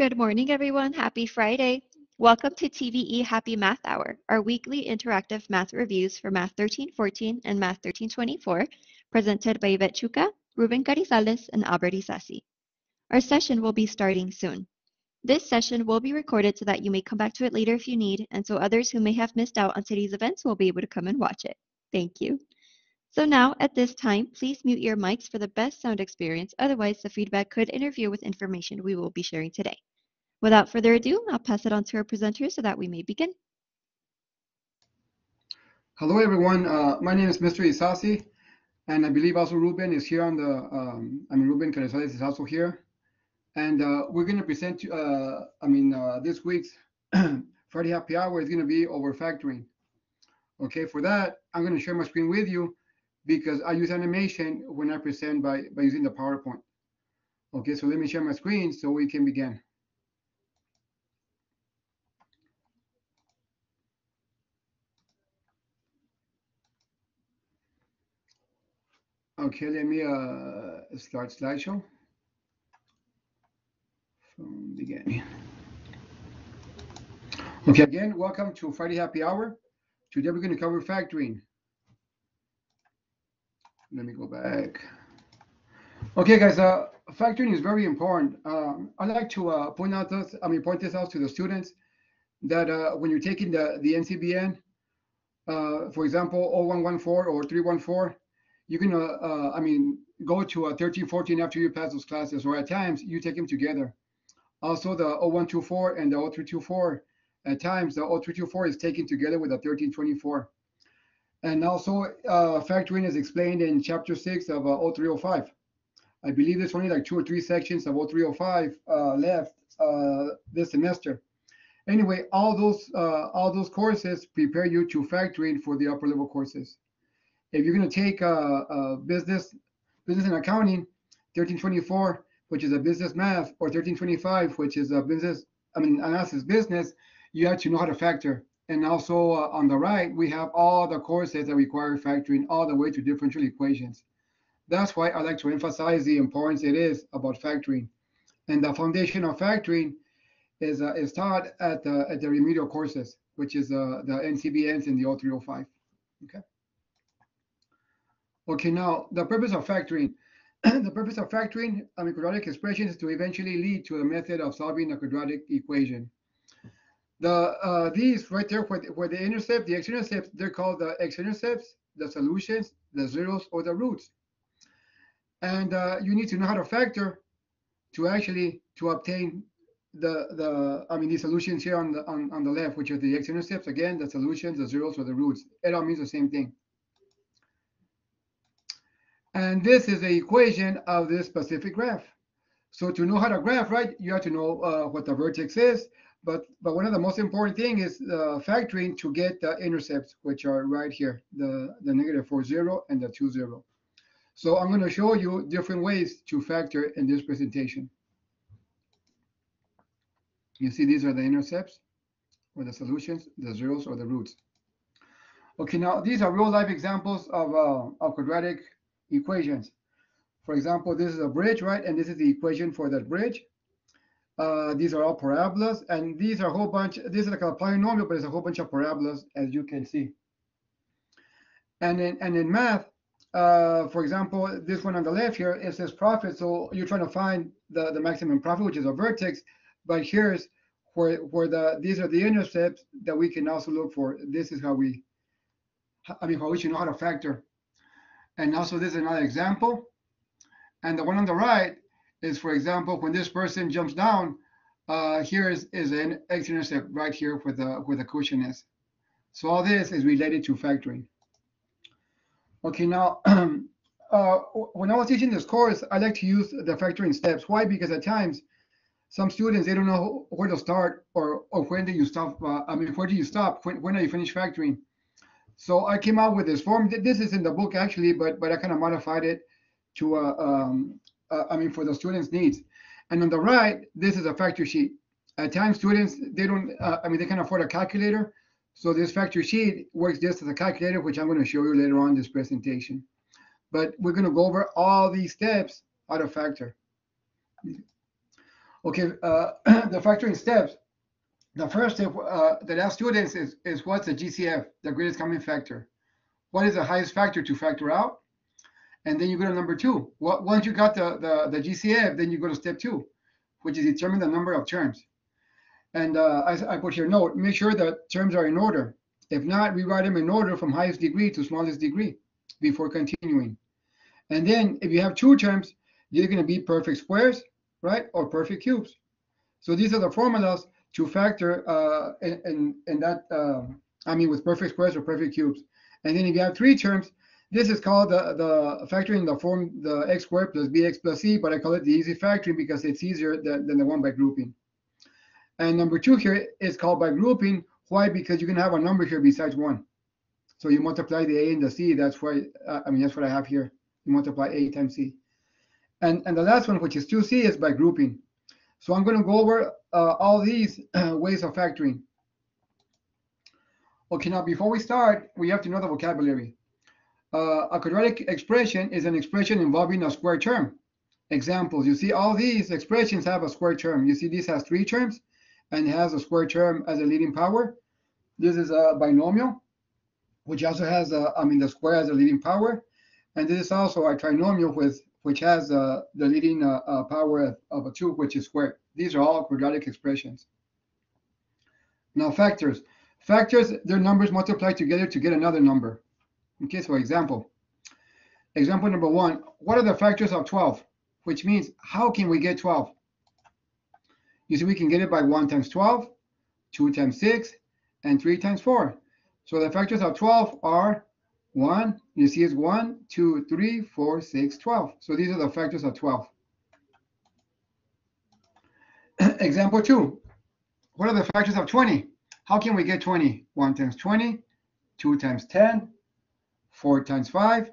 Good morning, everyone. Happy Friday. Welcome to TVE Happy Math Hour, our weekly interactive math reviews for Math 1314 and Math 1324, presented by Yvette Chuca, Ruben Carizales, and Albert Isasi. Our session will be starting soon. This session will be recorded so that you may come back to it later if you need, and so others who may have missed out on today's events will be able to come and watch it. Thank you. So now, at this time, please mute your mics for the best sound experience, otherwise the feedback could interfere with information we will be sharing today. Without further ado, I'll pass it on to our presenter so that we may begin. Hello, everyone. Uh, my name is Mr. Isasi, and I believe also Ruben is here on the, um, I mean, Ruben Carizales is also here. And uh, we're going to present, uh, I mean, uh, this week's Friday Happy Hour is going to be over factoring. Okay, for that, I'm going to share my screen with you because I use animation when I present by, by using the PowerPoint. Okay, so let me share my screen so we can begin. Okay, let me uh, start slideshow from beginning. Okay, again, welcome to Friday Happy Hour. Today we're going to cover factoring. Let me go back. Okay, guys, uh, factoring is very important. Um, I like to uh, point out this, I mean, point this out to the students that uh, when you're taking the, the NCBN, uh, for example, 0114 or 314, you can, uh, uh, I mean, go to a 13, 14 after you pass those classes, or at times you take them together. Also, the 0124 and the 0324, at times the 0324 is taken together with the 1324. And also, uh, factoring is explained in chapter six of uh, 0305. I believe there's only like two or three sections of 0305 uh, left uh, this semester. Anyway, all those uh, all those courses prepare you to factoring for the upper level courses if you're going to take a, a, business business and accounting 1324 which is a business math or 1325 which is a business i mean analysis business you have to know how to factor. And also uh, on the right we have all the courses that require factoring all the way to differential equations. That's why i like to emphasize the importance it is about factoring. And the foundation of factoring is uh, is taught at the at the remedial courses which is uh, the ncbns in the 0305 okay Okay, now the purpose of factoring. the purpose of factoring mean, quadratic expressions is to eventually lead to a method of solving a quadratic equation. The uh, these right there where, where the intercept, the x-intercepts, they're called the x-intercepts, the solutions, the zeros, or the roots. And uh, you need to know how to factor to actually to obtain the the I mean the solutions here on the on, on the left, which are the x-intercepts. Again, the solutions, the zeros, or the roots. It all means the same thing. And this is the equation of this specific graph. So to know how to graph, right, you have to know uh, what the vertex is. But but one of the most important thing is uh, factoring to get the intercepts, which are right here, the, the negative 4, 0 and the 2, 0. So I'm going to show you different ways to factor in this presentation. You see these are the intercepts or the solutions, the zeros or the roots. Okay, now these are real life examples of, uh, of quadratic equations. For example, this is a bridge, right? And this is the equation for that bridge. Uh, these are all parabolas, and these are a whole bunch. This is like a polynomial, but it's a whole bunch of parabolas, as you can see. And in and in math, uh, for example, this one on the left here, it says profit. So you're trying to find the, the maximum profit, which is a vertex. But here's where where the these are the intercepts that we can also look for. This is how we, I mean, how we should know how to factor and also this is another example. And the one on the right is, for example, when this person jumps down, uh, here is, is an x-intercept right here where the, where the cushion is. So all this is related to factoring. Okay, now, uh, when I was teaching this course, I like to use the factoring steps. Why? Because at times, some students, they don't know where to start or, or when do you stop, uh, I mean, where do you stop? When, when are you finished factoring? So I came out with this form. This is in the book actually, but but I kind of modified it to uh, um, uh, I mean for the students' needs. And on the right, this is a factor sheet. At times, students they don't uh, I mean they can afford a calculator, so this factor sheet works just as a calculator, which I'm going to show you later on in this presentation. But we're going to go over all these steps how to factor. Okay, uh, the factoring steps. The first step uh, that ask students is, is what's the GCF, the greatest common factor? What is the highest factor to factor out? And then you go to number two. What, once you got the, the, the GCF, then you go to step two, which is determine the number of terms. And uh, I, I put here note, make sure that terms are in order. If not, rewrite them in order from highest degree to smallest degree before continuing. And then if you have two terms, they're going to be perfect squares, right? Or perfect cubes. So these are the formulas to factor uh, in, in, in that, uh, I mean, with perfect squares or perfect cubes. And then if you have three terms, this is called the, the factoring the form, the x squared plus bx plus c, but I call it the easy factoring because it's easier than, than the one by grouping. And number two here is called by grouping. Why? Because you can have a number here besides one. So you multiply the a and the c. That's why, uh, I mean, that's what I have here. You multiply a times c. And, and the last one, which is 2c, is by grouping. So I'm going to go over uh, all these ways of factoring. Okay, now before we start, we have to know the vocabulary. Uh, a quadratic expression is an expression involving a square term. Examples, you see all these expressions have a square term. You see this has three terms and has a square term as a leading power. This is a binomial, which also has, a, I mean, the square as a leading power. And this is also a trinomial with which has uh, the leading uh, uh, power of a 2, which is squared. These are all quadratic expressions. Now factors. Factors, their numbers multiply together to get another number. Okay, so example. Example number one, what are the factors of 12? Which means, how can we get 12? You see, we can get it by 1 times 12, 2 times 6, and 3 times 4. So the factors of 12 are 1, you see it's 1, 2, 3, 4, 6, 12. So these are the factors of 12. Example 2. What are the factors of 20? How can we get 20? 1 times 20, 2 times 10, 4 times 5.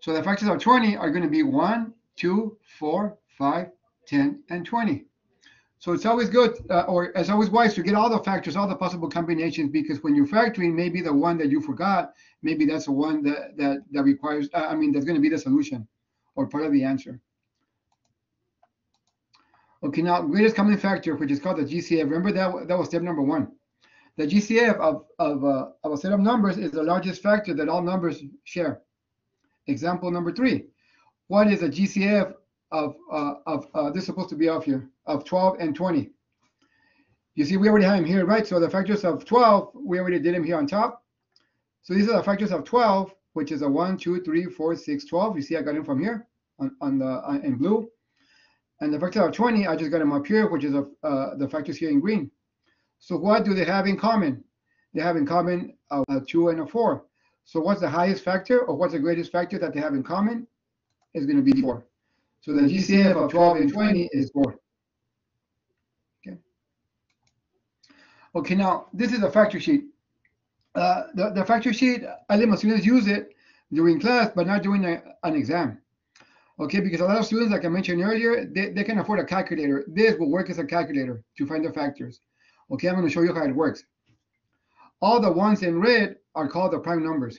So the factors of 20 are going to be 1, 2, 4, 5, 10, and 20. So it's always good, uh, or it's always wise to get all the factors, all the possible combinations, because when you're factoring, maybe the one that you forgot, maybe that's the one that that, that requires, uh, I mean, that's going to be the solution or part of the answer. Okay, now greatest common factor, which is called the GCF. Remember that that was step number one. The GCF of of, uh, of a set of numbers is the largest factor that all numbers share. Example number three. What is a GCF of uh, of uh, this is supposed to be off here of 12 and 20. You see, we already have them here, right? So the factors of 12, we already did them here on top. So these are the factors of 12, which is a 1, 2, 3, 4, 6, 12. You see, I got them from here on, on the uh, in blue. And the factor of 20, I just got them up here, which is a, uh, the factors here in green. So what do they have in common? They have in common a, a 2 and a 4. So what's the highest factor or what's the greatest factor that they have in common? Is going to be 4. So the GCF of 12 and 20 is 4. Okay, Okay, now this is a factor sheet. Uh, the, the factor sheet, I let my students use it during class, but not during a, an exam. Okay, because a lot of students, like I mentioned earlier, they, they can afford a calculator. This will work as a calculator to find the factors. Okay, I'm going to show you how it works. All the ones in red are called the prime numbers.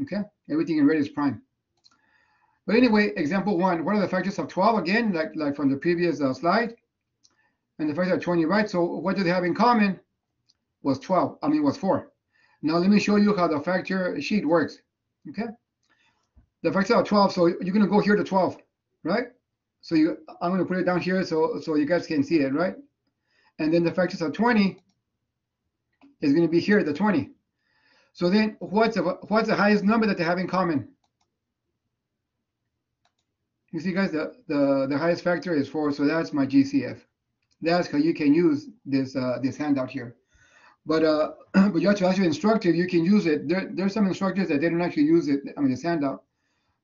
Okay, everything in red is prime. But anyway, example one, what are the factors of 12 again, like, like from the previous uh, slide? And the factors of 20, right? So what do they have in common? was 12, I mean was 4. Now let me show you how the factor sheet works, okay? The factor of 12, so you're gonna go here to 12, right? So you, I'm gonna put it down here so, so you guys can see it, right? And then the factors of 20 is gonna be here, the 20. So then what's the, what's the highest number that they have in common? You see guys, the, the, the highest factor is 4, so that's my GCF. That's how you can use this, uh, this handout here. But uh, but you have to your instructor. You can use it. There, there's some instructors that don't actually use it. I mean, it's handout.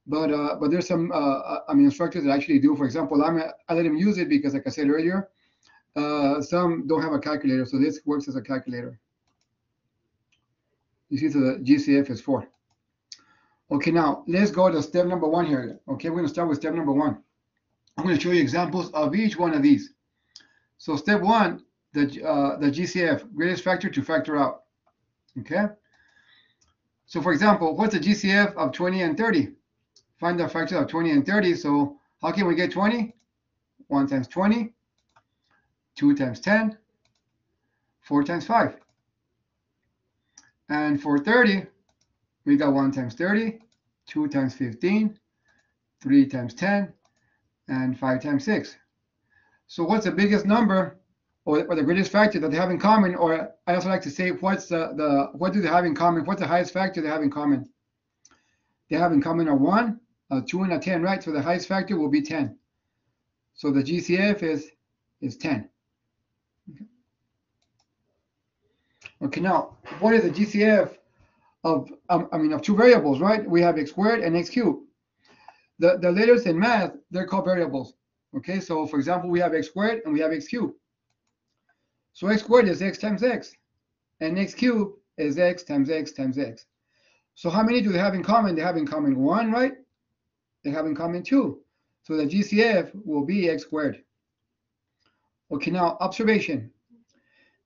But uh, but there's some uh, I mean instructors that actually do. For example, I'm a, I let them use it because, like I said earlier, uh, some don't have a calculator, so this works as a calculator. You see, so the GCF is four. Okay, now let's go to step number one here. Okay, we're gonna start with step number one. I'm gonna show you examples of each one of these. So step one, the, uh, the GCF, greatest factor to factor out. Okay? So for example, what's the GCF of 20 and 30? Find the factors of 20 and 30. So how can we get 20? 1 times 20. 2 times 10, 4 times 5. And for 30, we got 1 times 30, 2 times 15, 3 times 10, and 5 times 6. So what's the biggest number or, or the greatest factor that they have in common? Or I also like to say, what's the, the what do they have in common? What's the highest factor they have in common? They have in common a 1, a 2, and a 10, right? So the highest factor will be 10. So the GCF is, is 10. Okay. okay, now, what is the GCF of, um, I mean, of two variables, right? We have x squared and x cubed. The, the letters in math, they're called variables. Okay, so for example, we have x squared and we have x cubed. So x squared is x times x, and x cubed is x times x times x. So how many do they have in common? They have in common one, right? They have in common two. So the GCF will be x squared. Okay, now observation.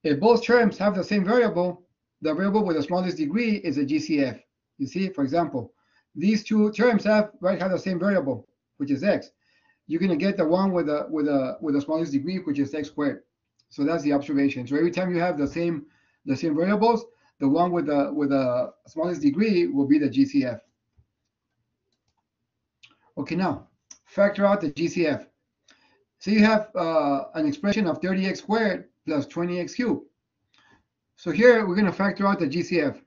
If both terms have the same variable, the variable with the smallest degree is a GCF. You see, for example, these two terms have right have the same variable, which is x. You're gonna get the one with the with a with the smallest degree, which is x squared. So that's the observation. So every time you have the same the same variables, the one with the with the smallest degree will be the GCF. Okay, now factor out the GCF. So you have uh, an expression of 30x squared plus 20x cubed. So here we're going to factor out the GCF.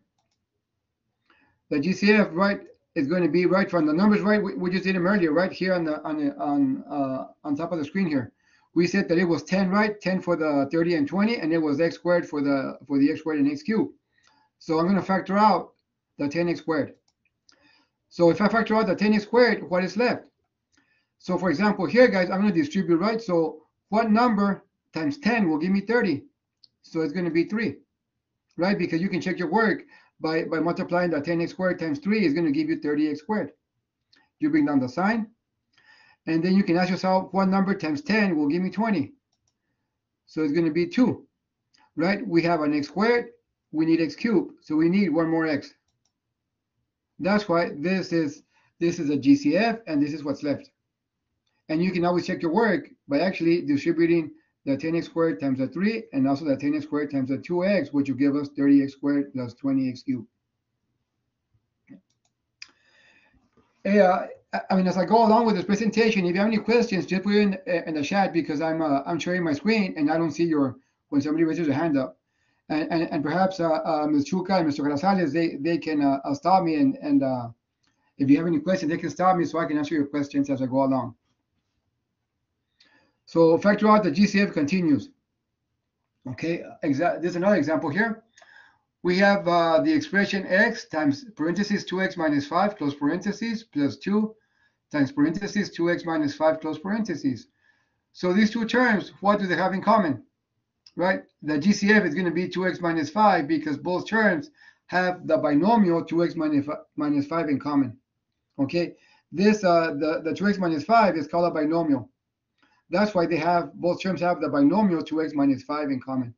The GCF, right, is going to be right from the numbers, right? We, we just did them earlier, right here on the on the, on uh, on top of the screen here. We said that it was 10, right? 10 for the 30 and 20, and it was x squared for the for the x squared and x cubed. So I'm going to factor out the 10x squared. So if I factor out the 10x squared, what is left? So for example, here, guys, I'm going to distribute, right? So what number times 10 will give me 30? So it's going to be 3, right? Because you can check your work by, by multiplying the 10x squared times 3 is going to give you 30x squared. You bring down the sign, and then you can ask yourself, what number times 10 will give me 20? So it's going to be 2, right? We have an x squared, we need x cubed, so we need one more x. That's why this is this is a GCF, and this is what's left. And you can always check your work by actually distributing the 10x squared times the 3 and also the 10x squared times the 2x, which will give us 30x squared plus 20x cubed. Hey, uh, I mean, as I go along with this presentation, if you have any questions, just put it in, uh, in the chat because I'm uh, I'm sharing my screen and I don't see your when somebody raises their hand up. And, and, and perhaps uh, uh, Ms. Chuca and Mr. Carizales, they, they can uh, stop me and, and if you have any questions, they can stop me so I can answer your questions as I go along. So factor out the GCF continues. Okay, there's another example here. We have uh, the expression x times parentheses 2x minus 5 close parentheses plus 2 times parentheses 2x minus 5 close parentheses. So these two terms, what do they have in common? Right? The GCF is going to be 2x minus 5 because both terms have the binomial 2x minus, minus 5 in common. Okay, this uh, the, the 2x minus 5 is called a binomial. That's why they have both terms have the binomial 2x minus 5 in common.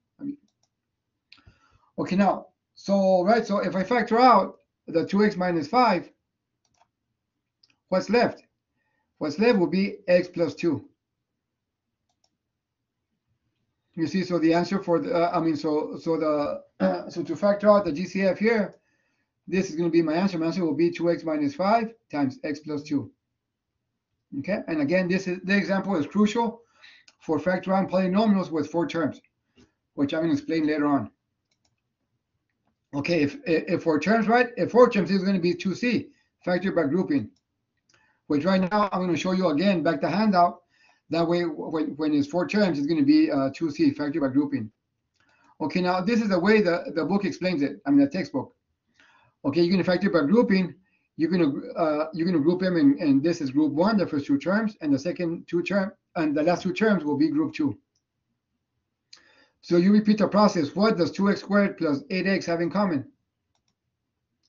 Okay, now, so right, so if I factor out the 2x minus 5, what's left? What's left will be x plus 2. You see, so the answer for the, uh, I mean, so so the so to factor out the GCF here, this is going to be my answer. My answer will be 2x minus 5 times x plus 2. Okay, and again, this is the example is crucial for factoring polynomials with four terms, which I'm going to explain later on. Okay, if if four terms, right? If four terms is going to be 2c, factor by grouping, which right now I'm going to show you again back the handout. That way, when, it's four terms, it's going to be uh, 2c, factor by grouping. Okay, now this is the way the, the book explains it, I mean the textbook. Okay, you're going to factor by grouping you're going to uh, you're going to group them and this is group one, the first two terms, and the second two term, and the last two terms will be group two. So you repeat the process. What does 2x squared plus 8x have in common?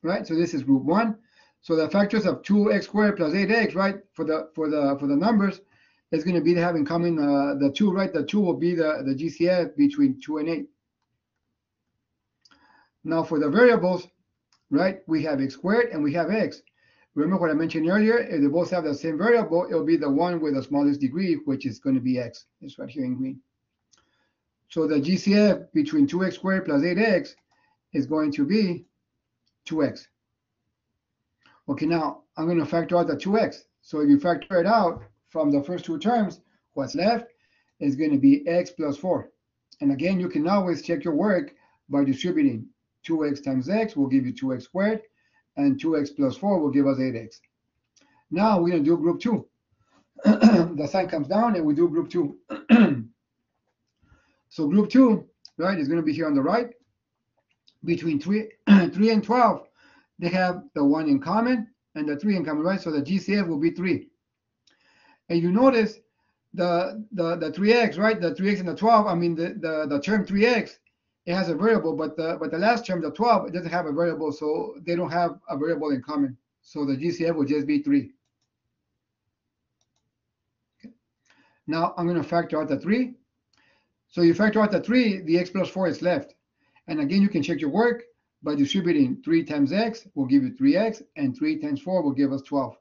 Right. So this is group one. So the factors of 2x squared plus 8x, right, for the for the for the numbers, is going to be in common uh, the two, right? The two will be the the GCF between two and eight. Now for the variables, right? We have x squared and we have x. Remember what I mentioned earlier, if they both have the same variable, it'll be the one with the smallest degree, which is going to be x. It's right here in green. So the GCF between 2x squared plus 8x is going to be 2x. Okay, now I'm going to factor out the 2x. So if you factor it out from the first two terms, what's left is going to be x plus 4. And again, you can always check your work by distributing 2x times x will give you 2x squared, and 2x plus 4 will give us 8x. Now we're going to do group 2. the sign comes down and we do group 2. so group 2, right, is going to be here on the right. Between 3, 3 and 12, they have the 1 in common and the 3 in common, right? So the GCF will be 3. And you notice the, the, the 3x, right? The 3x and the 12, I mean, the, the, the term 3x, it has a variable, but the, but the last term, the 12, it doesn't have a variable, so they don't have a variable in common. So the GCF will just be 3. Okay. Now I'm going to factor out the 3. So you factor out the 3, the x plus 4 is left. And again, you can check your work by distributing 3 times x will give you 3x, and 3 times 4 will give us 12.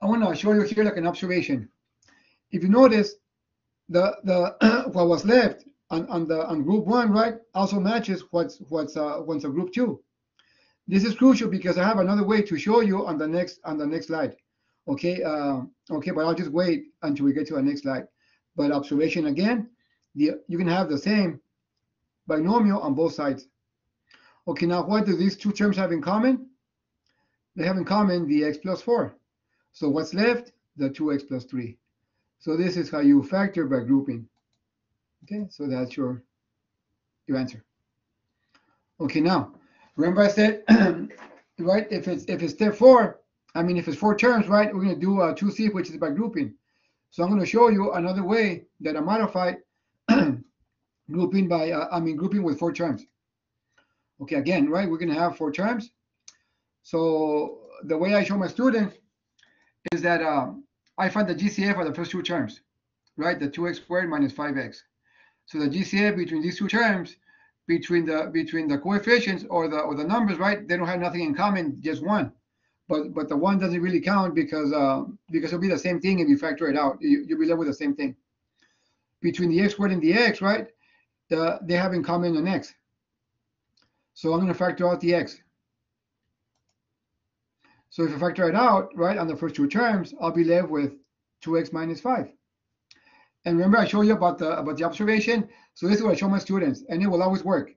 I want to show you here like an observation. If you notice, the the what was left on, on the on group one, right, also matches what's what's uh, what's a group two. This is crucial because I have another way to show you on the next on the next slide. Okay, uh, okay, but I'll just wait until we get to our next slide. But observation again, the you can have the same binomial on both sides. Okay, now what do these two terms have in common? They have in common the x plus 4. So what's left? The 2x plus 3. So this is how you factor by grouping. Okay, so that's your, your answer. Okay, now, remember I said, right, if it's if it's step four, I mean, if it's four terms, right, we're going to do a 2C, which is by grouping. So I'm going to show you another way that I modified grouping by, uh, I mean, grouping with four terms. Okay, again, right, we're going to have four terms. So the way I show my students is that um, I find the GCF for the first two terms, right? The 2x squared minus 5x. So the GCF between these two terms, between the between the coefficients or the or the numbers, right? They don't have nothing in common, just one. But but the one doesn't really count because uh, because it'll be the same thing if you factor it out. You, you'll be left with the same thing. Between the x squared and the x, right? The, they have in common an x. So I'm going to factor out the x. So if I factor it out, right, on the first two terms, I'll be left with 2x minus 5. And remember I showed you about the about the observation. So this is what I show my students, and it will always work.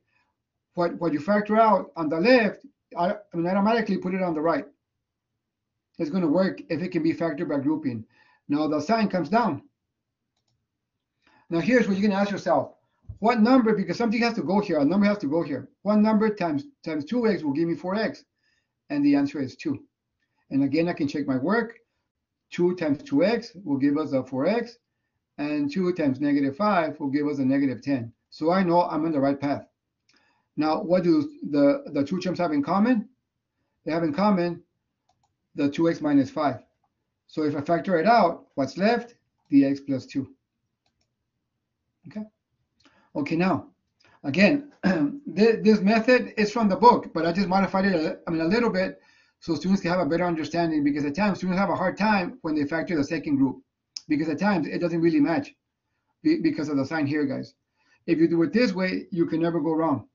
What what you factor out on the left, I, I mean automatically put it on the right. It's going to work if it can be factored by grouping. Now the sign comes down. Now here's what you're going to ask yourself. What number, because something has to go here, a number has to go here. One number times times 2x will give me 4x. And the answer is 2. And again, I can check my work. 2 times 2x will give us a 4x, and 2 times negative 5 will give us a negative 10. So I know I'm on the right path. Now, what do the, the two terms have in common? They have in common the 2x minus 5. So if I factor it out, what's left? The x plus 2. Okay. Okay, now, again, this method is from the book, but I just modified it, I mean, a little bit so students can have a better understanding because at times students have a hard time when they factor the second group because at times it doesn't really match because of the sign here, guys. If you do it this way, you can never go wrong.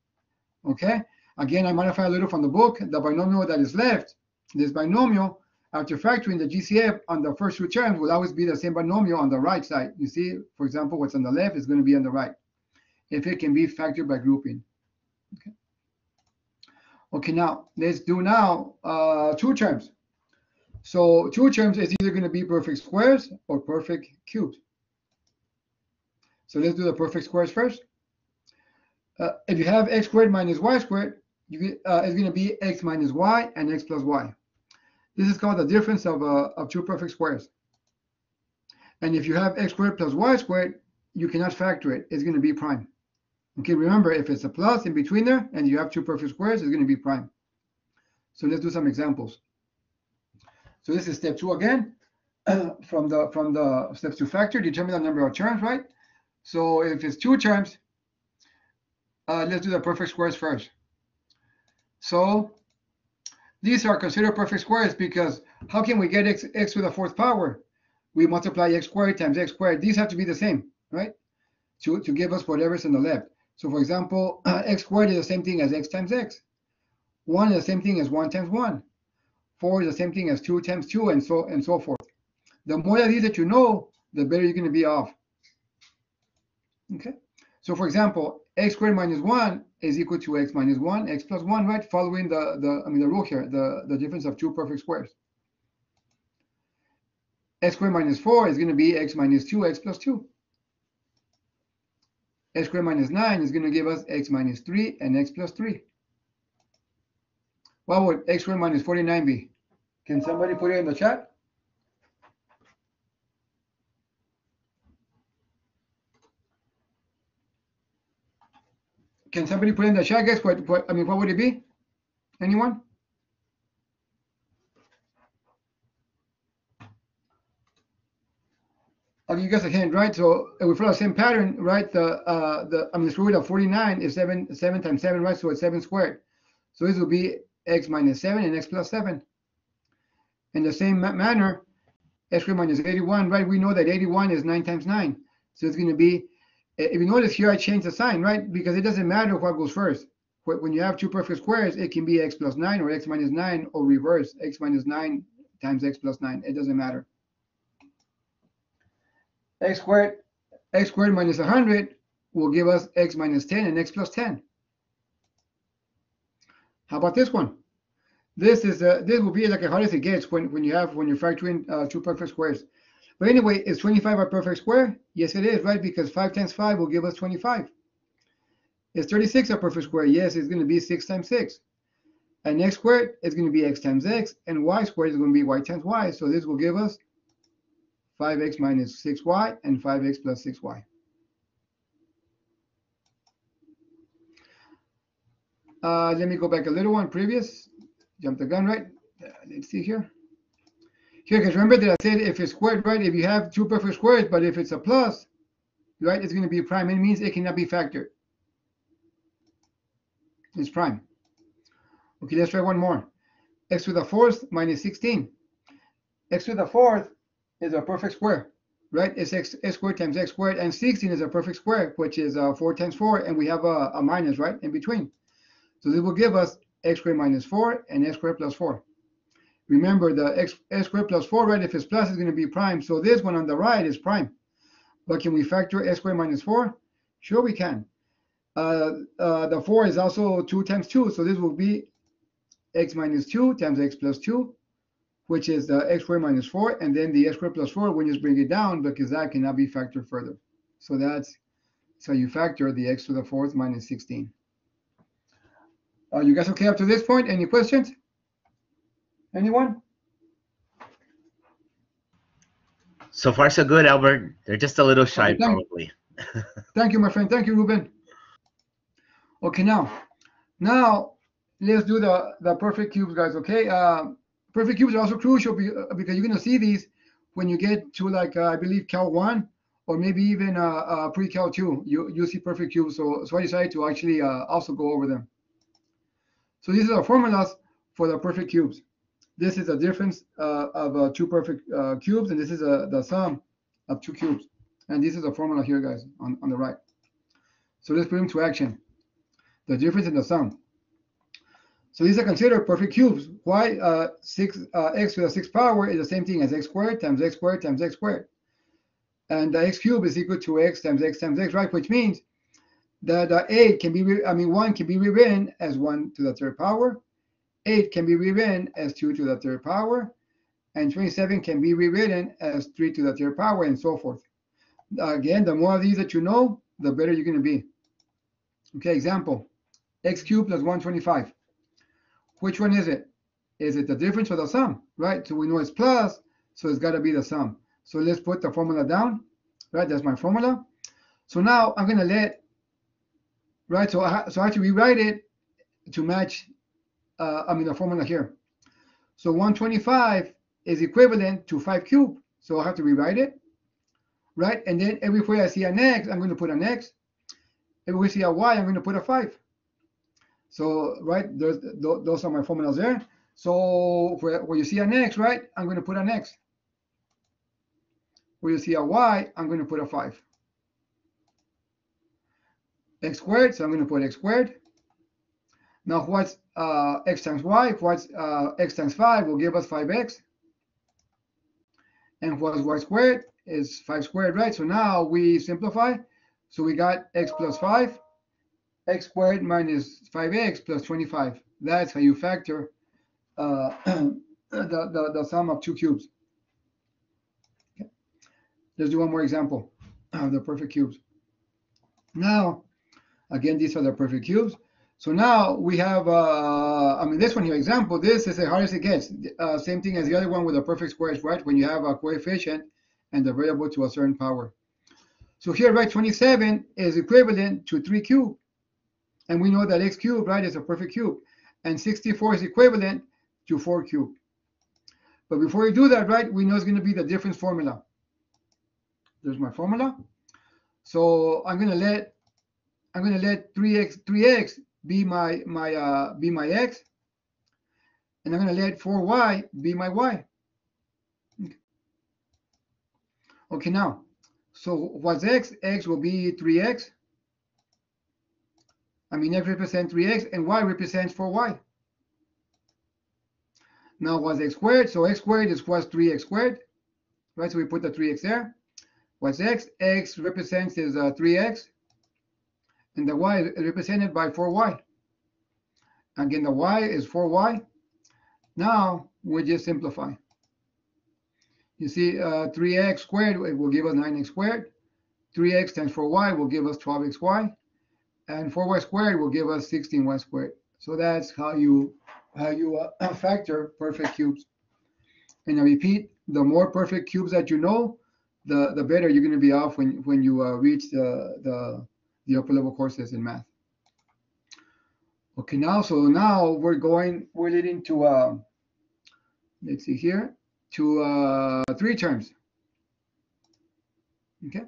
Okay? Again, I modify a little from the book. The binomial that is left, this binomial, after factoring the GCF on the first two terms will always be the same binomial on the right side. You see, for example, what's on the left is going to be on the right if it can be factored by grouping. Okay. Okay, now let's do now uh, two terms. So two terms is either going to be perfect squares or perfect cubes. So let's do the perfect squares first. Uh, if you have x squared minus y squared, you, uh, it's going to be x minus y and x plus y. This is called the difference of, uh, of two perfect squares. And if you have x squared plus y squared, you cannot factor it. It's going to be prime. Okay, remember, if it's a plus in between there and you have two perfect squares, it's going to be prime. So let's do some examples. So this is step two again. from the from the steps to factor, determine the number of terms, right? So if it's two terms, uh, let's do the perfect squares first. So these are considered perfect squares because how can we get x, x to the fourth power? We multiply x squared times x squared. These have to be the same, right? to, to give us whatever's in the left. So for example, x squared is the same thing as x times x. 1 is the same thing as 1 times 1. 4 is the same thing as 2 times 2, and so and so forth. The more of these that you know, the better you're going to be off. Okay. So for example, x squared minus 1 is equal to x minus 1, x plus 1, right? Following the, the I mean, the rule here, the, the difference of two perfect squares. x squared minus 4 is going to be x minus 2, x plus 2. X squared minus 9 is going to give us x minus 3 and x plus 3. What would x squared minus 49 be? Can somebody put it in the chat? Can somebody put in the chat, Guess What, what, I mean, what would it be? Anyone? You guys a hint, right? So we follow the same pattern, right? The uh the I mean the root of 49 is seven seven times seven, right? So it's seven squared. So this will be x minus seven and x plus seven. In the same ma manner, x squared minus 81, right? We know that 81 is nine times nine. So it's going to be if you notice here, I changed the sign, right? Because it doesn't matter what goes first. When you have two perfect squares, it can be x plus 9 or x minus 9 or reverse, x minus 9 times x plus 9. It doesn't matter. X squared, x squared minus 100 will give us x minus 10 and x plus 10. How about this one? This is uh, this will be like as hard as it gets when, when you have when you're factoring uh, two perfect squares. But anyway, is 25 a perfect square? Yes, it is, right? Because 5 times 5 will give us 25. Is 36 a perfect square? Yes, it's going to be 6 times 6. And x squared is going to be x times x, and y squared is going to be y times y. So this will give us 5x minus 6y and 5x plus 6y. Uh, let me go back a little one previous. Jump the gun, right? Uh, let's see here. Here, because remember that I said if it's squared, right? If you have two perfect squares, but if it's a plus, right, it's going to be prime. It means it cannot be factored. It's prime. Okay, let's try one more. x to the fourth minus 16. x to the fourth is a perfect square, right? It's x, x squared times x squared, and 16 is a perfect square, which is uh, 4 times 4, and we have a, a minus, right, in between. So this will give us x squared minus 4 and x squared plus 4. Remember the x, x squared plus 4, right? If it's plus, it's going to be prime. So this one on the right is prime. But can we factor x squared minus 4? Sure, we can. Uh, uh, the 4 is also 2 times 2. So this will be x minus 2 times x plus 2, which is the x squared minus 4. And then the x squared plus 4, we just bring it down because that cannot be factored further. So that's so you factor the x to the fourth minus 16. Are you guys okay up to this point? Any questions? Anyone? So far, so good, Albert. They're just a little shy, Okay, thank- probably. Thank you, my friend. Thank you, Ruben. Okay, now, now let's do the the perfect cubes, guys. Okay, uh, perfect cubes are also crucial uh, because you're gonna see these when you get to like uh, I believe Cal one or maybe even uh, uh, pre-Cal two. You you see perfect cubes. So so I decided to actually uh, also go over them. So these are formulas for the perfect cubes. This is the difference uh, of two perfect cubes, and this is the sum of two cubes. And this is a formula here, guys, on, on the right. So let's put them to action. The difference in the sum. So these are considered perfect cubes. Why? Uh, six uh, x to the sixth power is the same thing as x squared times x squared times x squared. And the x cube is equal to x times x times x, right? Which means that uh, 8 can be, I mean, 1 can be rewritten as 1 to the third power. 8 can be rewritten as 2 to the third power. And 27 can be rewritten as 3 to the third power and so forth. Again, the more of these that you know, the better you're going to be. Okay, example, x cubed plus 125. Which one is it? Is it the difference or the sum, right? So we know it's plus, so it's got to be the sum. So let's put the formula down, right? That's my formula. So now I'm going to let, right? So I, so I have to rewrite it to match, uh, I mean, the formula here. So 125 is equivalent to 5 cubed. So I have to rewrite it, right? And then everywhere I see an x, I'm going to put an x. Everywhere I see a y, I'm going to put a 5. So, right, those, those are my formulas there. So where, where you see an x, right, I'm going to put an x. Where you see a y, I'm going to put a 5. x squared, so I'm going to put x squared. Now what's uh, x times y? What's uh, x times 5 will give us 5x. And what's y squared is 5 squared, right? So now we simplify. So we got x plus 5, x squared minus 5x plus 25. That's how you factor uh, the, the, the sum of two cubes. Okay. Let's do one more example of the perfect cubes. Now, again, these are the perfect cubes. So now we have, uh, I mean, this one here, example, this is the hardest it gets. Uh, same thing as the other one with the perfect squares, right? When you have a coefficient and the variable to a certain power. So here, right, 27 is equivalent to 3 cubed. And we know that x cubed, right, is a perfect cube. And 64 is equivalent to 4 cubed. But before you do that, right, we know it's going to be the difference formula. There's my formula. So I'm going to let I'm going to let 3x 3x be my my uh, be my x, and I'm going to let 4y be my y. Okay. okay, now, so what's x? x will be 3x. I mean, x represents 3x, and y represents 4y. Now, what's x squared? So x squared is what's 3x squared, right? So we put the 3x there. What's x? x represents is uh, 3x, and the y is represented by 4y. Again, the y is 4y. Now we just simplify. You see, uh, 3x squared it will give us 9x squared. 3x times 4y will give us 12xy. And 4y squared will give us 16y squared. So that's how you how you uh, factor perfect cubes. And I repeat, the more perfect cubes that you know, the the better you're going to be off when when you uh, reach the the the upper level courses in math. Okay, now so now we're going we're leading to uh, let's see here to uh, three terms. Okay,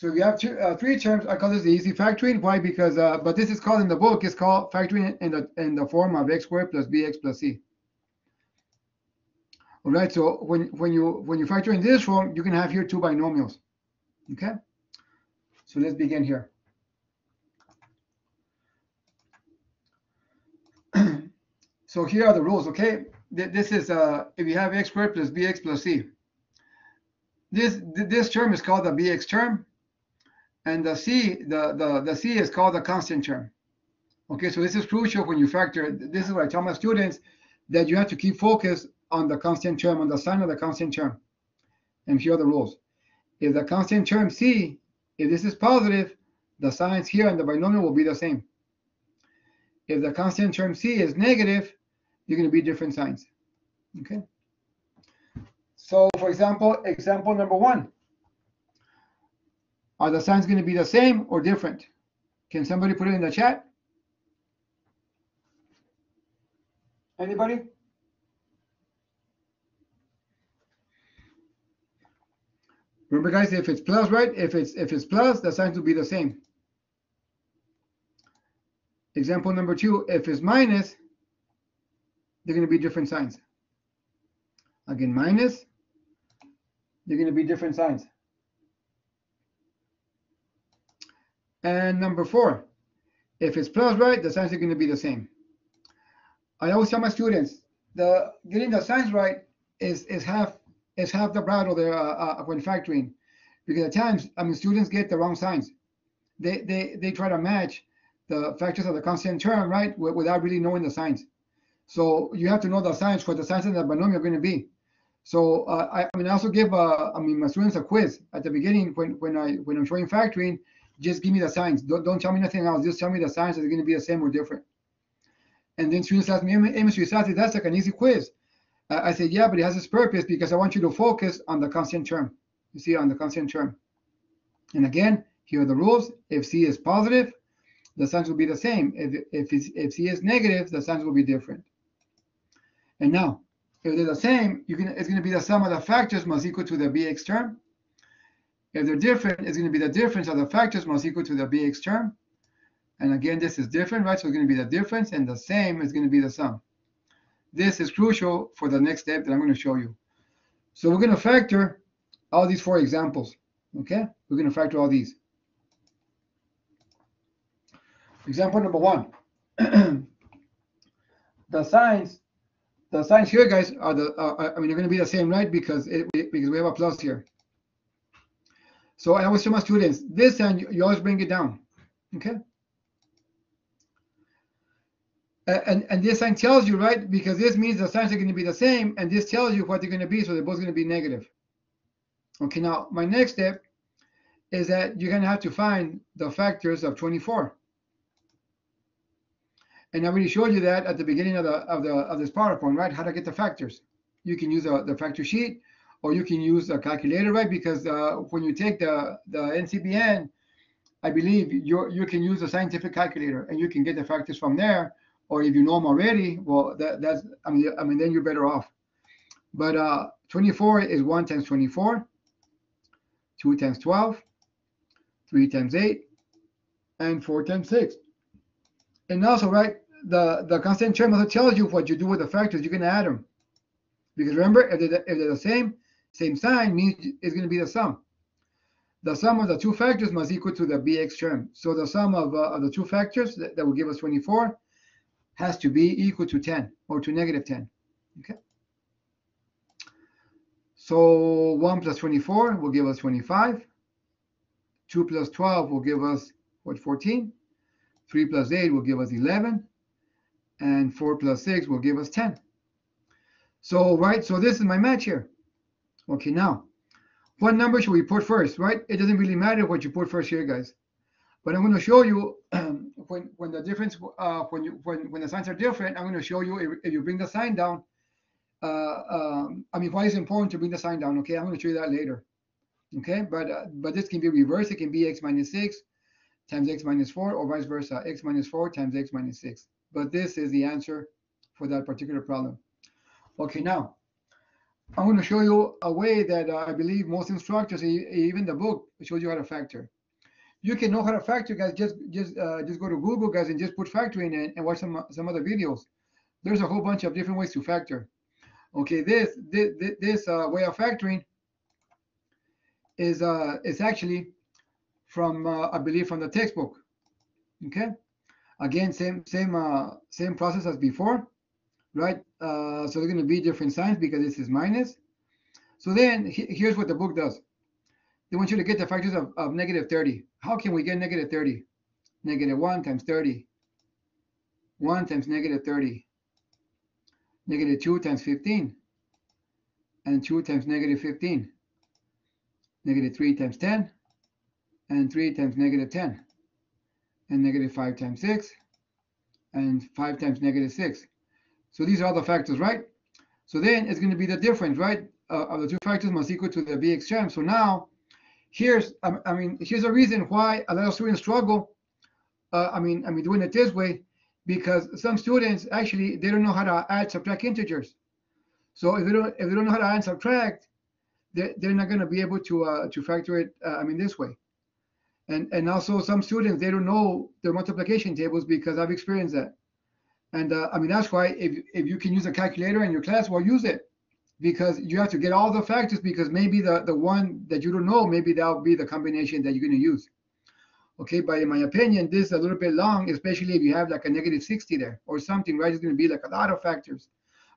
so we have two, uh, three terms. I call this the easy factoring. Why? Because uh, but this is called in the book. It's called factoring in the in the form of x squared plus bx plus c. All right. So when when you when you factor in this form, you can have here two binomials. Okay. So let's begin here. so here are the rules. Okay. This is uh if you have x squared plus bx plus c. This this term is called the bx term, and the c the the the c is called the constant term. Okay. So this is crucial when you factor. This is what I tell my students that you have to keep focus on the constant term, on the sign of the constant term. And here are the rules. If the constant term c, if this is positive, the signs here and the binomial will be the same. If the constant term c is negative, you're going to be different signs. Okay. So for example, example number one. Are the signs going to be the same or different? Can somebody put it in the chat? Anybody? Remember, guys, if it's plus, right? If it's if it's plus, the signs will be the same. Example number two, if it's minus, they're going to be different signs. Again, minus, they're going to be different signs. And number four, if it's plus, right, the signs are going to be the same. I always tell my students, the getting the signs right is is half is half the battle there uh, uh, when factoring, because at times, I mean, students get the wrong signs. They they they try to match the factors of the constant term, right, without really knowing the signs. So you have to know the signs for the signs of the binomial are going to be. So uh, I, I, mean, I also give uh, I mean my students a quiz at the beginning when when I when I'm showing factoring. Just give me the signs. Don't, don't tell me nothing else. Just tell me the signs that are going to be the same or different. And then students ask me, Amos, that's like an easy quiz. I said, yeah, but it has its purpose because I want you to focus on the constant term. You see, on the constant term. And again, here are the rules. If C is positive, the signs will be the same. If, if, if C is negative, the signs will be different. And now, if they're the same, you can, it's going to be the sum of the factors must equal to the bx term. If they're different, it's going to be the difference of the factors must equal to the bx term. And again, this is different, right? So it's going to be the difference, and the same is going to be the sum. This is crucial for the next step that I'm going to show you. So we're going to factor all these four examples. Okay, we're going to factor all these. Example number one. the signs, the signs here, guys, are the, uh, I mean, they're going to be the same, right? Because it, because we have a plus here. So I always tell my students, this you, you always bring it down, okay? And, and this sign tells you, right? Because this means the signs are going to be the same, and this tells you what they're going to be, so they're both going to be negative. Okay, now my next step is that you're going to have to find the factors of 24. And I already showed you that at the beginning of the of the of this PowerPoint, right? How to get the factors. You can use the, the factor sheet, or you can use a calculator, right? Because uh, when you take the the NCBN, I believe you you can use a scientific calculator, and you can get the factors from there. Or if you know them already, well, that that's I mean I mean then you're better off. But uh, 24 is one times 24, two times 12, three times eight, and four times six. And also, right, the, the constant term also tells you what you do with the factors. You can add them. Because remember, if they're, if they're the same, same sign means it's going to be the sum. The sum of the two factors must equal to the bx term. So the sum of, uh, of the two factors that, that will give us 24 has to be equal to 10 or to negative 10. Okay. So 1 plus 24 will give us 25. 2 plus 12 will give us, what, 14? 3 plus 8 will give us 11. And 4 plus 6 will give us 10. So, right, so this is my match here. Okay, now, what number should we put first, right? It doesn't really matter what you put first here, guys. But I'm going to show you when when the difference, uh, when you when when the signs are different, I'm going to show you if, if you bring the sign down. Uh, um, I mean, why is it important to bring the sign down? Okay, I'm going to show you that later. Okay, but uh, but this can be reversed. It can be x minus six times x minus 4 or vice versa, x minus 4 times x minus 6. But this is the answer for that particular problem. Okay, now I'm going to show you a way that uh, I believe most instructors, even the book, shows you how to factor. You can know how to factor, guys. Just just uh, just go to Google, guys, and just put factor in and watch some some other videos. There's a whole bunch of different ways to factor. Okay, this this this uh, way of factoring is uh is actually from uh, I believe from the textbook. Okay, again same same uh, same process as before, right? Uh, so they're going to be different signs because this is minus. So then he, here's what the book does. They want you to get the factors of, of negative 30. How can we get negative 30? Negative 1 times 30. 1 times negative 30. Negative 2 times 15. And 2 times negative 15. Negative 3 times 10 and 3 times negative 10, and negative 5 times 6, and 5 times negative 6. So these are all the factors, right? So then it's going to be the difference, right? Uh, of the two factors must equal to the bx term. So now, here's, I, I mean, here's a reason why a lot of students struggle. Uh, I mean, I mean, doing it this way, because some students actually they don't know how to add, subtract integers. So if they don't, if they don't know how to add, and subtract, they're, they're not going to be able to uh, to factor it. Uh, I mean, this way and and also some students they don't know their multiplication tables because I've experienced that. And uh, I mean that's why if if you can use a calculator in your class, well use it because you have to get all the factors because maybe the the one that you don't know maybe that'll be the combination that you're going to use. Okay, but in my opinion, this is a little bit long, especially if you have like a negative 60 there or something, right? It's going to be like a lot of factors.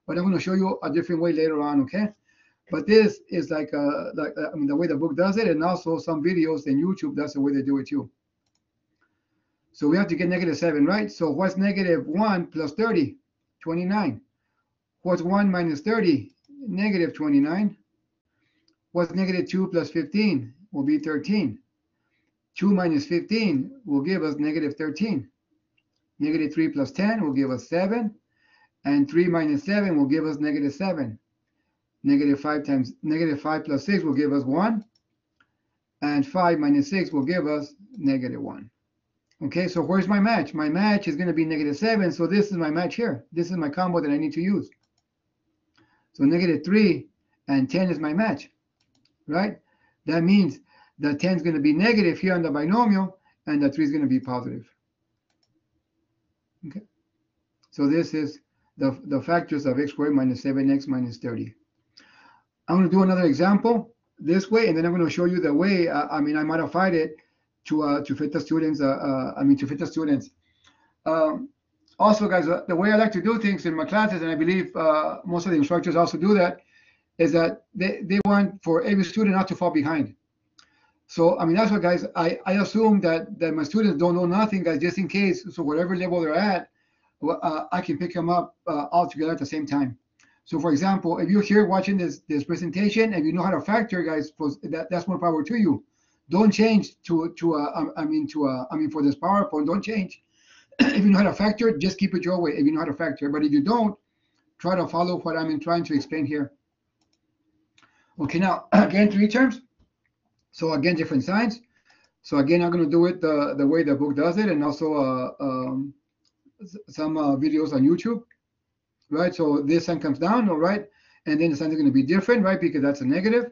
But I'm going to show you a different way later on, okay? But this is like, uh, like uh, I mean, the way the book does it, and also some videos in YouTube, that's the way they do it too. So we have to get negative 7, right? So what's negative 1 plus 30? 29. What's 1 minus 30? Negative 29. What's negative 2 plus 15? Will be 13. 2 minus 15 will give us negative 13. Negative 3 plus 10 will give us 7. And 3 minus 7 will give us negative 7. Negative 5 times negative 5 plus 6 will give us 1. And 5 minus 6 will give us negative 1. Okay, so where's my match? My match is going to be negative 7. So this is my match here. This is my combo that I need to use. So negative 3 and 10 is my match, right? That means the 10 is going to be negative here on the binomial, and the 3 is going to be positive. Okay, so this is the, the factors of x squared minus 7x minus 30. I'm going to do another example this way, and then I'm going to show you the way, uh, I mean, I modified it to uh, to fit the students, uh, uh, I mean, to fit the students. um, also, guys, uh, the way I like to do things in my classes, and I believe uh, most of the instructors also do that, is that they, they want for every student not to fall behind. So, I mean, that's what, guys, I, I assume that, that my students don't know nothing, guys, just in case. So, whatever level they're at, I can pick them up all together at the same time. So, for example, if you're here watching this this presentation and you know how to factor, guys, that, that's more power to you. Don't change to to uh, um, I mean to uh, I mean for this PowerPoint. Don't change. if you know how to factor, just keep it your way. If you know how to factor, but if you don't, try to follow what I'm trying to explain here. Okay, now again, three terms. So again, different signs. So again, I'm going to do it the, the way the book does it and also uh, um, some uh, videos on YouTube, right? So this sign comes down, all right? And then the sign is going to be different, right? Because that's a negative.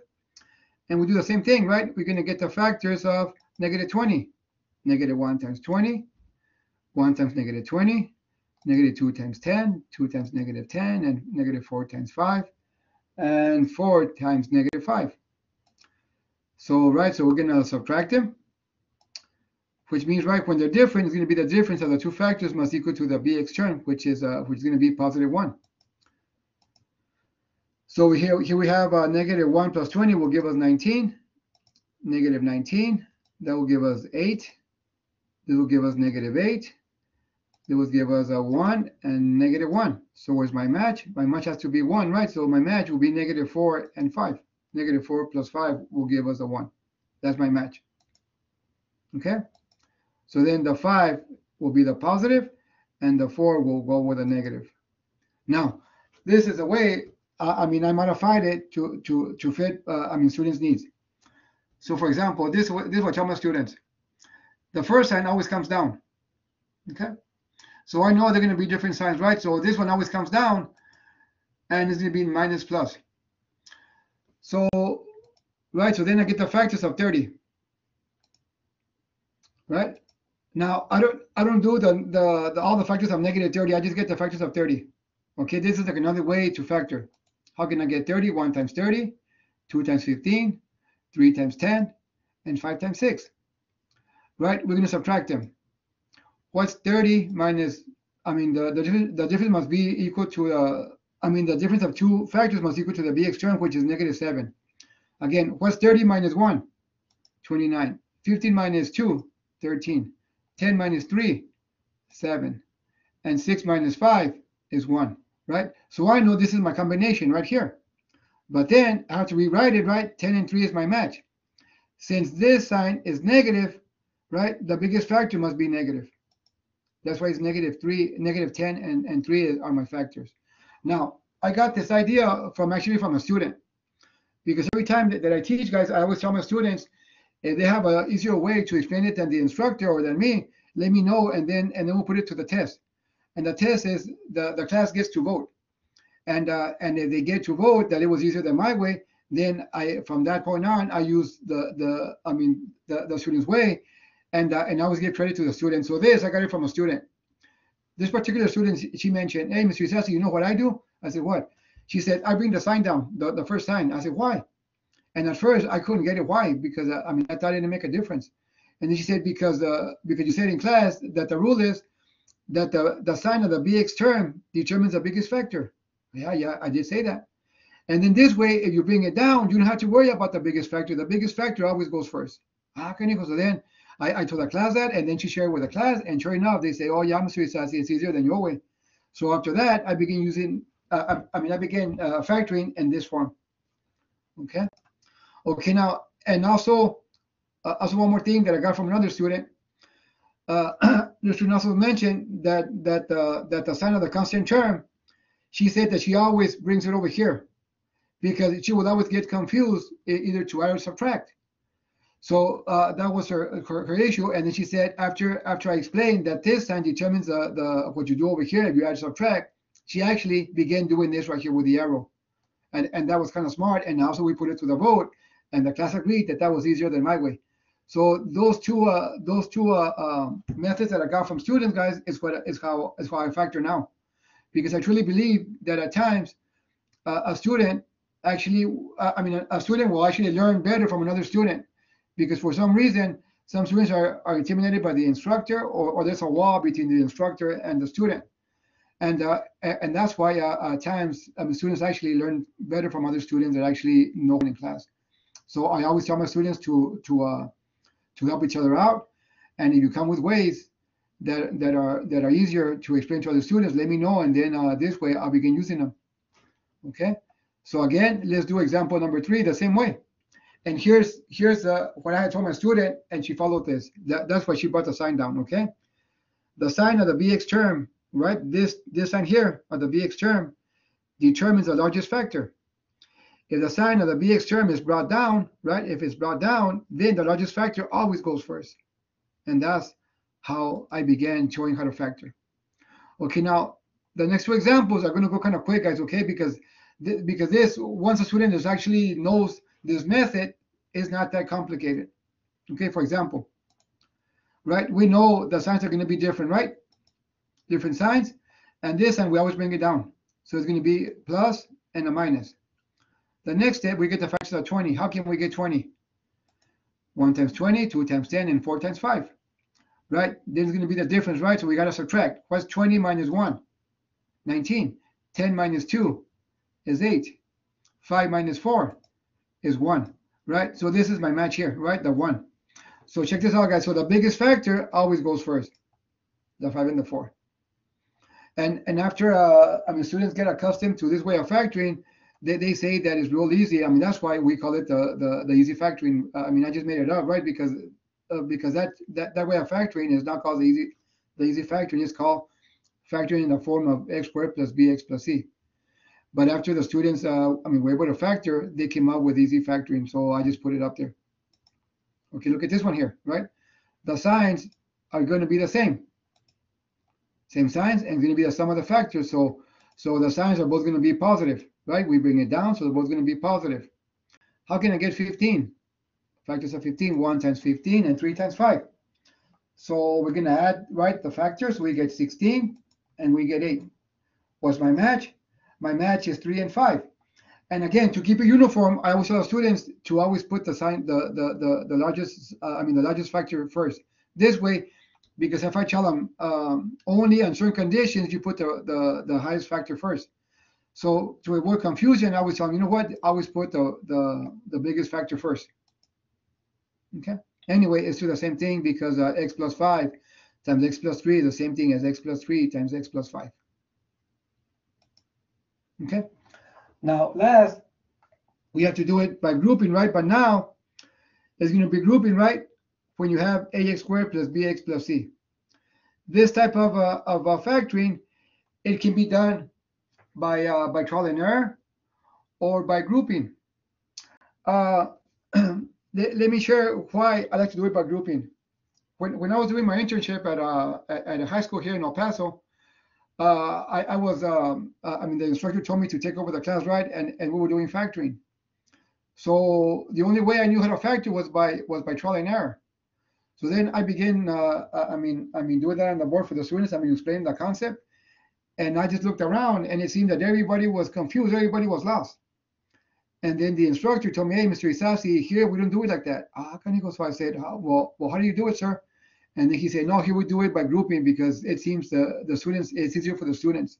And we do the same thing, right? We're going to get the factors of negative 20. Negative 1 times 20, 1 times negative 20, negative 2 times 10, 2 times negative 10, and negative 4 times 5, and 4 times negative 5. So, right, so we're going to subtract them, which means, right, when they're different, it's going to be the difference of the two factors must equal to the bx term, which is uh, which is going to be positive 1. So here, here we have uh, negative 1 plus 20 will give us 19. Negative 19, that will give us 8. This will give us negative 8. This will give us a 1 and negative 1. So where's my match? My match has to be 1, right? So my match will be negative 4 and 5 negative 4 plus 5 will give us a 1. That's my match. Okay? So then the 5 will be the positive, and the 4 will go with a negative. Now, this is a way, I mean, I modified it to, to, to fit, uh, I mean, students' needs. So for example, this, this tell my students. The first sign always comes down. Okay? So I know they're going to be different signs, right? So this one always comes down, and it's going to be minus plus. So, right, so then I get the factors of 30. Right? Now, I don't I don't do the, the, the all the factors of negative 30. I just get the factors of 30. Okay, this is like another way to factor. How can I get 30? 1 times 30, 2 times 15, 3 times 10, and 5 times 6. Right? We're going to subtract them. What's 30 minus, I mean, the, the, the difference must be equal to uh, I mean, the difference of two factors must equal to the bx term, which is negative 7. Again, what's 30 minus 1? 29. 15 minus 2? 13. 10 minus 3? 7. And 6 minus 5 is 1, right? So I know this is my combination right here. But then I have to rewrite it, right? 10 and 3 is my match. Since this sign is negative, right, the biggest factor must be negative. That's why it's negative 3, negative 10, and, and 3 are my factors. Now, I got this idea from actually from a student because every time that, that I teach guys, I always tell my students if they have an easier way to explain it than the instructor or than me, let me know and then and then we'll put it to the test. And the test is the, the class gets to vote. And uh, and if they get to vote that it was easier than my way, then I from that point on I use the the I mean the, the student's way and uh, and I always give credit to the student. So this I got it from a student this particular student, she mentioned, hey, Mr. Isasi, you know what I do? I said, what? She said, I bring the sign down, the, the first sign. I said, why? And at first I couldn't get it. Why? Because uh, I mean, I thought it didn't make a difference. And then she said, because uh, because you said in class that the rule is that the, the sign of the BX term determines the biggest factor. Yeah, yeah, I did say that. And then this way, if you bring it down, you don't have to worry about the biggest factor. The biggest factor always goes first. Ah, can you? So then I, I told the class that, and then she shared with the class, and sure enough, they say, "Oh, yeah, Mr. Isasi, it's easier than your way." So after that, I began using, uh, I, I, mean, I began uh, factoring in this form. Okay. Okay. Now, and also, uh, also one more thing that I got from another student. Uh, student also mentioned that that uh, that the sign of the constant term, she said that she always brings it over here because she would always get confused either to add or subtract. So uh, that was her, her, her issue, and then she said after after I explained that this sign determines the the what you do over here if you add or subtract, she actually began doing this right here with the arrow, and and that was kind of smart. And also we put it to the vote, and the class agreed that that was easier than my way. So those two uh, those two uh, um, methods that I got from students, guys, is what is how is how I factor now, because I truly believe that at times uh, a student actually, uh, I mean, a, student will actually learn better from another student because for some reason some students are, are intimidated by the instructor or, or there's a wall between the instructor and the student. And, uh, and that's why uh, at times um, students actually learn better from other students that actually know in class. So I always tell my students to, to, to help each other out. And if you come with ways that, that are, that are easier to explain to other students, let me know. And then uh, this way I'll begin using them. Okay. So again, let's do example number three the same way. And here's here's uh, what I told my student, and she followed this. That, that's why she brought the sign down. Okay, the sign of the bx term, right? This this sign here of the bx term determines the largest factor. If the sign of the bx term is brought down, right? If it's brought down, then the largest factor always goes first, and that's how I began showing how to factor. Okay, now the next two examples are going to go kind of quick, guys. Okay, because th- because this once a student is actually knows this method is not that complicated. Okay, for example, right? We know the signs are going to be different, right? Different signs. And this, and we always bring it down. So it's going to be plus and a minus. The next step, we get the factors of 20. How can we get 20? 1 times 20, 2 times 10, and 4 times 5. Right? There's going to be the difference, right? So we got to subtract. What's 20 minus 1? 19. 10 minus 2 is 8. 5 minus 4 is 1, right? So this is my match here, right? The 1. So check this out, guys. So the biggest factor always goes first, the 5 and the 4. And and after, uh, I mean, students get accustomed to this way of factoring, they, they say that it's real easy. I mean, that's why we call it the the, the easy factoring. I mean, I just made it up, right? Because uh, because that, that that way of factoring is not called the easy the easy factoring. It's called factoring in the form of x squared plus bx plus c. But after the students, uh, I mean, were able to factor, they came up with easy factoring. So I just put it up there. Okay, look at this one here, right? The signs are going to be the same. Same signs and going to be the sum of the factors. So, so the signs are both going to be positive, right? We bring it down, so they're both going to be positive. How can I get 15? Factors of 15, 1 times 15 and 3 times 5. So we're going to add, right, the factors. We get 16 and we get 8. What's my match? My match is 3 and 5. And again, to keep it uniform, I always tell students to always put the sign, the the the, the largest, uh, I mean, the largest factor first. This way, because if I tell them um, only on certain conditions, you put the, the the highest factor first. So to avoid confusion, I always tell them, you know what? I always put the the the biggest factor first. Okay. Anyway, it's the same thing because uh, x plus five times x plus three is the same thing as x plus three times x plus five. Okay. Now, last, we have to do it by grouping, right? But now, it's going to be grouping, right? When you have ax squared plus bx plus c. This type of, uh, of uh, factoring, it can be done by, uh, by trial and error or by grouping. Uh, let, me share why I like to do it by grouping. When, when I was doing my internship at, uh, at, a high school here in El Paso, uh, I, I, was, um, uh, I mean, the instructor told me to take over the class, right? And, and we were doing factoring. So the only way I knew how to factor was by was by trial and error. So then I began, uh, I mean, I mean, doing that on the board for the students. I mean, explaining the concept, and I just looked around, and it seemed that everybody was confused. Everybody was lost. And then the instructor told me, "Hey, Mr. Isasi, here we don't do it like that." Ah, can you go? So I said, "Well, well, how do you do it, sir?" And then he said, no, here we do it by grouping because it seems the, the students, it's easier for the students.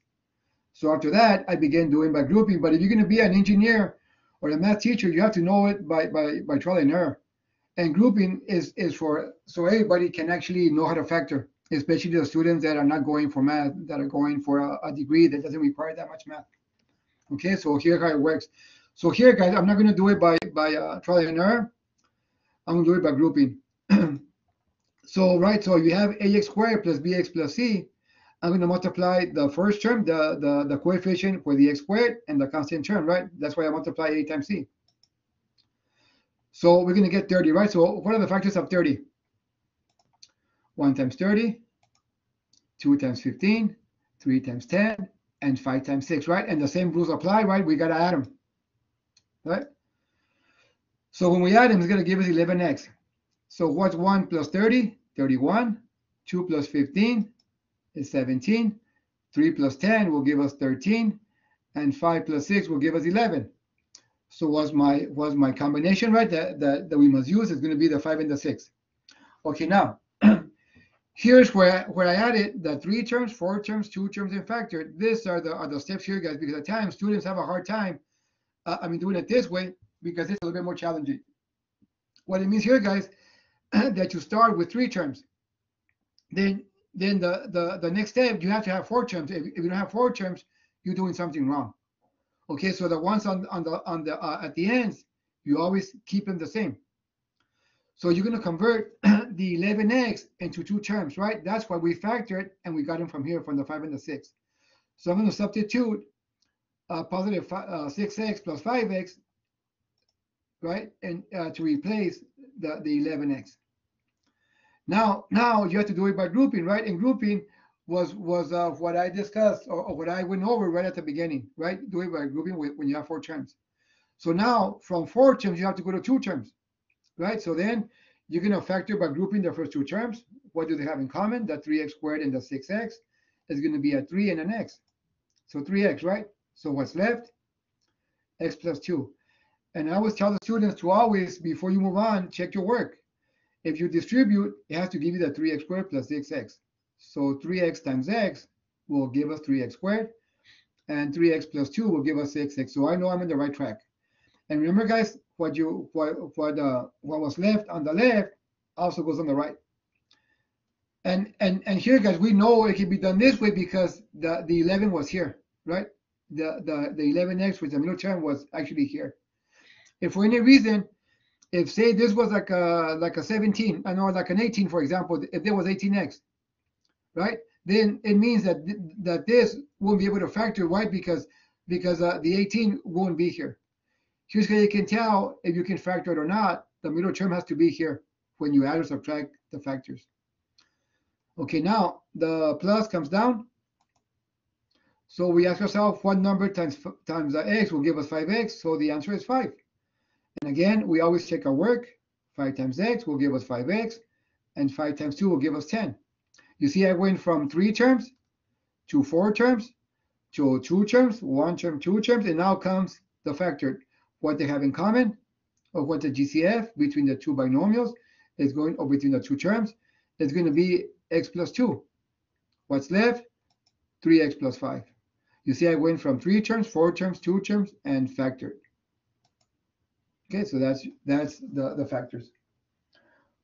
So after that, I began doing by grouping. But if you're going to be an engineer or a math teacher, you have to know it by, by, by trial and error. And grouping is, is for, so everybody can actually know how to factor, especially the students that are not going for math, that are going for a, a degree that doesn't require that much math. Okay, so here how it works. So here, guys, I'm not going to do it by, by uh, trial and error. I'm going to do it by grouping. So, right, so you have ax squared plus bx plus c. I'm going to multiply the first term, the, the, the coefficient for the x squared, and the constant term, right? That's why I multiply a times c. So we're going to get 30, right? So what are the factors of 30? 1 times 30, 2 times 15, 3 times 10, and 5 times 6, right? And the same rules apply, right? We got to add them, right? So when we add them, it's going to give us 11x. So what's 1 plus 30? 31. 2 plus 15 is 17. 3 plus 10 will give us 13. And 5 plus 6 will give us 11. So was my was my combination right that, that, that we must use is going to be the 5 and the 6. Okay, now, here's where, where I added the three terms, four terms, two terms, and factor. These are the, are the steps here, guys, because at times students have a hard time, uh, I mean, doing it this way because it's a little bit more challenging. What it means here, guys, that you start with three terms. Then, then the, the, the next step, you have to have four terms. If, if you don't have four terms, you're doing something wrong. Okay, so the ones on, on the, on the, uh, at the ends, you always keep them the same. So you're going to convert the 11x into two terms, right? That's why we factored and we got them from here, from the 5 and the 6. So I'm going to substitute uh, positive fi- uh, 6x plus 5x, right? And uh, to replace the, the 11x. Now, now you have to do it by grouping, right? And grouping was was uh, what I discussed or, or what I went over right at the beginning, right? Do it by grouping with, when you have four terms. So now from four terms, you have to go to two terms, right? So then going to factor by grouping the first two terms. What do they have in common? The 3x squared and the 6x is going to be a 3 and an x. So 3x, right? So what's left? x plus 2. And I always tell the students to always, before you move on, check your work. If you distribute, it has to give you the 3x squared plus 6x. So 3x times x will give us 3x squared, and 3x plus 2 will give us 6x. So I know I'm on the right track. And remember, guys, what you what what uh, what was left on the left also goes on the right. And and and here, guys, we know it can be done this way because the the 11 was here, right? The the the 11x, which the middle term was actually here. If for any reason, if say this was like a like a 17, I know like an 18, for example, if there was 18x, right? Then it means that th- that this won't be able to factor, right? Because because uh, the 18 won't be here. Here's how you can tell if you can factor it or not. The middle term has to be here when you add or subtract the factors. Okay, now the plus comes down. So we ask ourselves what number times times the x will give us 5x. So the answer is 5. And again, we always check our work. 5 times x will give us 5x, and 5 times 2 will give us 10. You see, I went from three terms to four terms to two terms, one term, two terms, and now comes the factor. What they have in common, or what the GCF between the two binomials is going, or between the two terms, is going to be x plus 2. What's left? 3x plus 5. You see, I went from three terms, four terms, two terms, and factored. Okay, so that's that's the, the factors.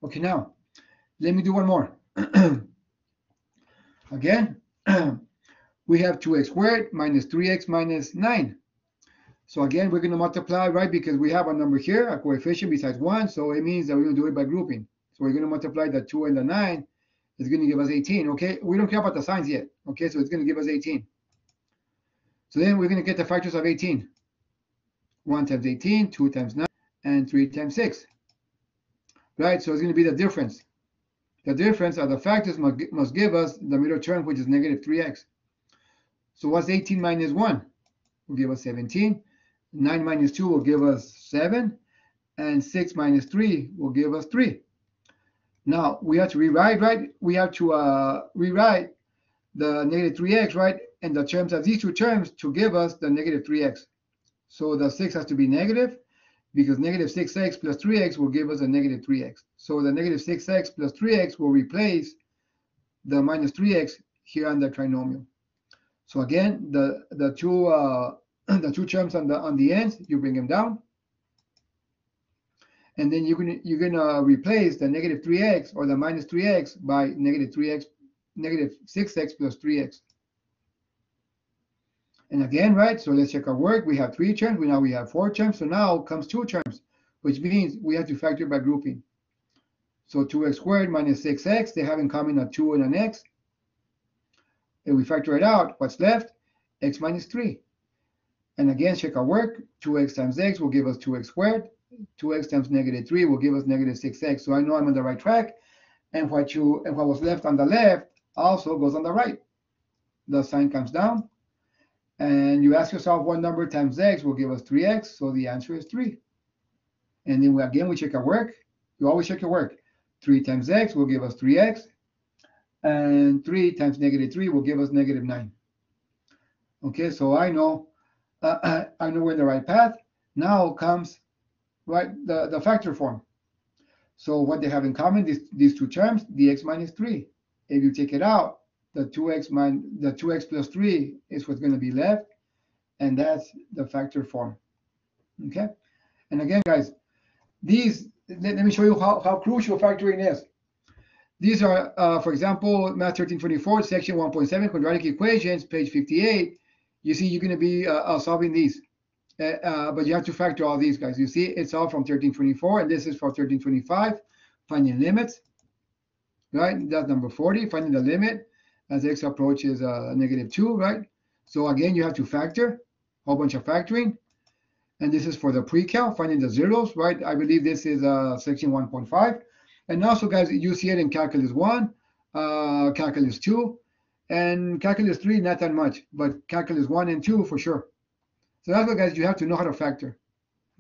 Okay, now let me do one more. Again, we have 2x squared minus 3x minus 9. So again, we're going to multiply, right? Because we have a number here, a coefficient besides 1. So it means that we're going to do it by grouping. So we're going to multiply the 2 and the 9. It's going to give us 18, okay? We don't care about the signs yet, okay? So it's going to give us 18. So then we're going to get the factors of 18. 1 times 18, 2 times 9, and 3 times 6. Right? So it's going to be the difference. The difference of the factors must, must give us the middle term, which is negative 3x. So what's 18 minus 1? Will give us 17. 9 minus 2 will give us 7. And 6 minus 3 will give us 3. Now, we have to rewrite, right? We have to uh, rewrite the negative 3x, right? And the terms of these two terms to give us the negative 3x. So the 6 has to be negative because negative 6x plus 3x will give us a negative 3x. So the negative 6x plus 3x will replace the minus 3x here on the trinomial. So again, the the two uh, the two terms on the on the ends, you bring them down, and then you're gonna you're gonna uh, replace the negative 3x or the minus 3x by negative 3x negative 6x plus 3x. And again, right, so let's check our work. We have three terms, we now we have four terms, so now comes two terms, which means we have to factor by grouping. So 2x squared minus 6x, they have in common a 2 and an x. If we factor it out, what's left? x minus 3. And again, check our work. 2x times x will give us 2x squared. 2x times negative 3 will give us negative 6x. So I know I'm on the right track. And what you and what was left on the left also goes on the right. The sign comes down. And you ask yourself what number times x will give us 3x. So the answer is 3. And then we, again, we check our work. You always check your work. 3 times x will give us 3x. And 3 times negative 3 will give us negative 9. Okay, so I know uh, I know we're in the right path. Now comes right the, the factor form. So what they have in common, these, these two terms, dx minus 3. If you take it out, the 2x minus the 2x plus 3 is what's going to be left, and that's the factor form. Okay? And again, guys, these, let, let me show you how, how crucial factoring is. These are, uh, for example, Math 1324, section 1.7, quadratic equations, page 58. You see, you're going to be uh, uh, solving these. Uh, uh, but you have to factor all these guys. You see, it's all from 1324, and this is for 1325. Finding limits, right? That's number 40, finding the limit as x approaches uh, negative 2, right? So again, you have to factor, a whole bunch of factoring. And this is for the pre-cal, finding the zeros, right? I believe this is uh, section 1.5. And also, guys, you see it in calculus 1, uh, calculus 2, and calculus 3, not that much, but calculus 1 and 2 for sure. So that's what, guys, you have to know how to factor.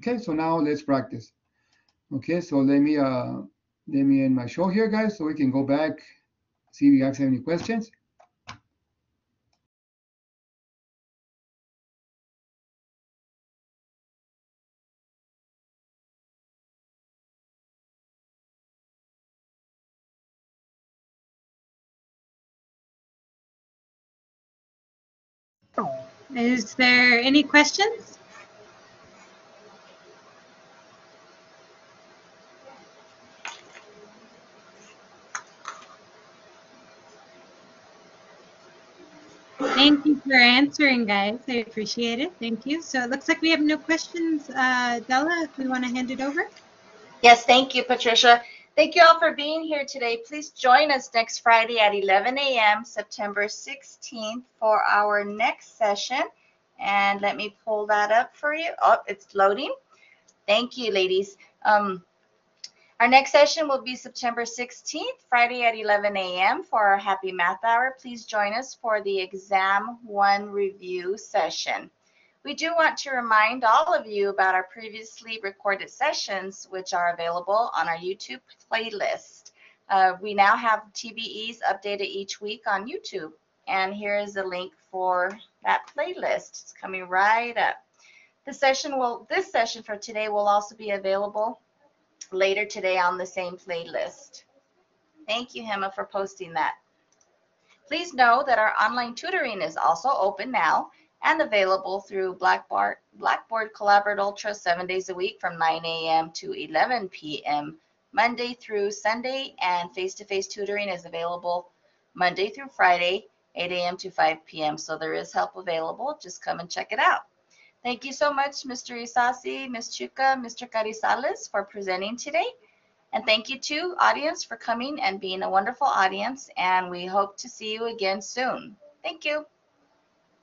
Okay, so now let's practice. Okay, so let me uh, let me end my show here, guys, so we can go back, see if you guys have any questions. Is there any questions? Thank you for answering, guys. I appreciate it. Thank you. So it looks like we have no questions. Uh, Della, if we want to hand it over. Yes, thank you, Patricia. Thank you all for being here today. Please join us next Friday at 11 a.m., September 16th, for our next session. And let me pull that up for you. Oh, it's loading. Thank you, ladies. Um, our next session will be September 16th, Friday at 11 a.m. for our Happy Math Hour. Please join us for the Exam 1 review session. We do want to remind all of you about our previously recorded sessions, which are available on our YouTube playlist. Uh, we now have TVEs updated each week on YouTube. And here is the link for that playlist. It's coming right up. The session will, this session for today will also be available later today on the same playlist. Thank you, Hema, for posting that. Please know that our online tutoring is also open now and available through Blackboard, Blackboard Collaborate Ultra seven days a week from 9 a.m. to 11 p.m. Monday through Sunday, and face-to-face -face tutoring is available Monday through Friday, 8 a.m. to 5 p.m. So there is help available. Just come and check it out. Thank you so much, Mr. Isasi, Ms. Chuca, Mr. Carizales for presenting today. And thank you to audience for coming and being a wonderful audience. And we hope to see you again soon. Thank you.